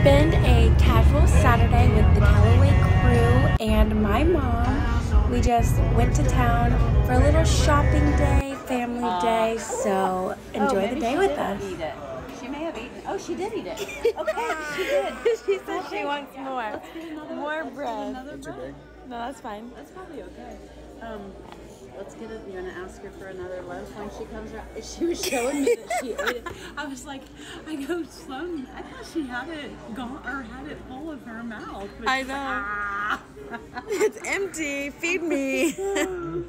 spend a casual Saturday with the Callaway crew and my mom. We just went to town for a little shopping day, family day, so enjoy the day with us. Eat it. She may have eaten. Oh, she did eat it. Okay, she did. she said she wants more. Let's get another, More bread. Another bread. No, that's fine. That's probably okay. Um, let's get it. You're gonna ask her for another loaf when she comes around. She was showing me that she ate it. I was like, I go Sloan. I thought she had it gone or had it full of her mouth. But I she's like, know. "Ah." It's empty. Feed me.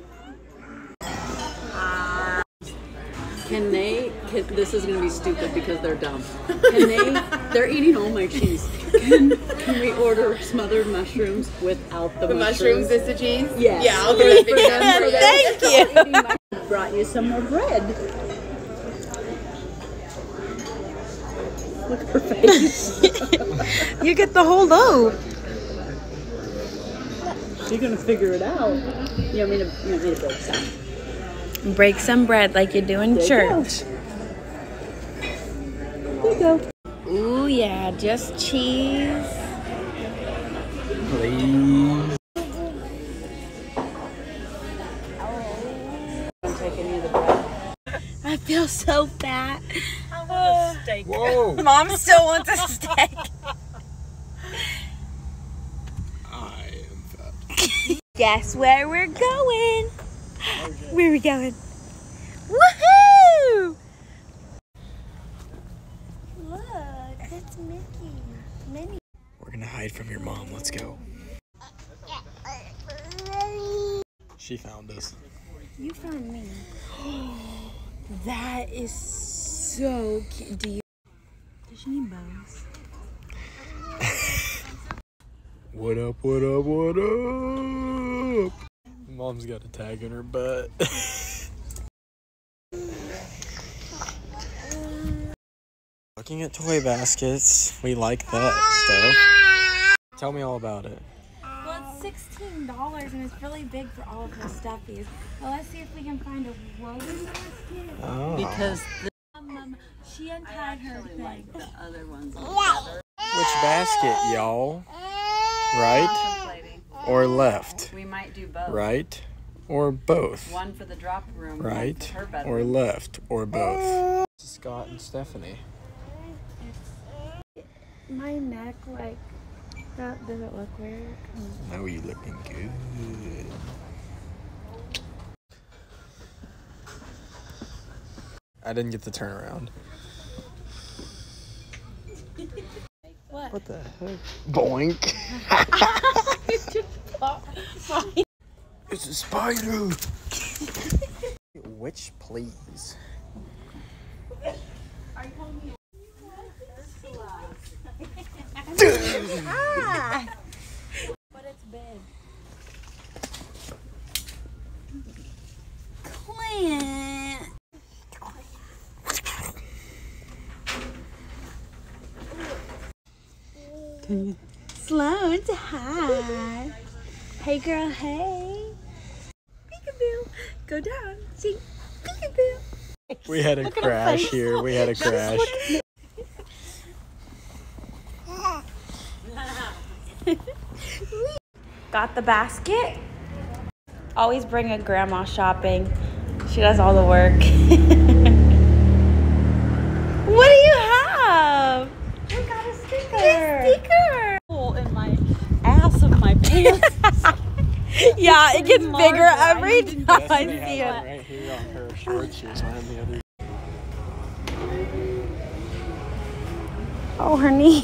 Can they? Can, this is gonna be stupid because they're dumb. Can they? They're eating all my cheese. Can, can we order smothered mushrooms without the, The mushrooms is the cheese? Yes. Yeah, I'll do that big Thank time for you. you. Brought you some more bread. Look at her face. You get the whole loaf. You're gonna figure it out. You want me to? You want me to break some? Break some bread like you do in There you go. church. There you go. Ooh yeah, just cheese. Please. Don't take any of the bread. I feel so fat. Whoa! Mom still wants a steak. I am fat. Guess where we're going? Where are we going? Woohoo! Look, that's Mickey. Minnie. We're gonna hide from your mom. Let's go. She found us. You found me. that is so cute. Do you? Does she need bows? What up, what up, what up? Mom's got a tag in her butt. Looking at toy baskets, we like that stuff. Tell me all about it. Well, it's sixteen dollars and it's really big for all of her stuffies. Well, let's see if we can find a woven basket. Oh. Because the, Um, um, she untied her thing. like the other ones together. Which basket, y'all? Right or left? We might do both. Right or both? One for the drop room. Right her or left or both? Scott and Stephanie. My neck, like, that doesn't look weird. Now you looking good. I didn't get the turnaround. What? What the heck? Boink. it's a spider. Which, please? But it's big. Clint. Sloan, hi. Hey, girl, hey. Peekaboo. Go down. See, peekaboo. We had a Look crash here. We had a crash. Got the basket. Always bring a grandma shopping. She does all the work. what do you have? I got a sticker. A sticker. Hole in my ass of my pants. Yeah, it gets larger. bigger every time to I see it. right here on her shorts. She was wearing the other. Oh, her knee.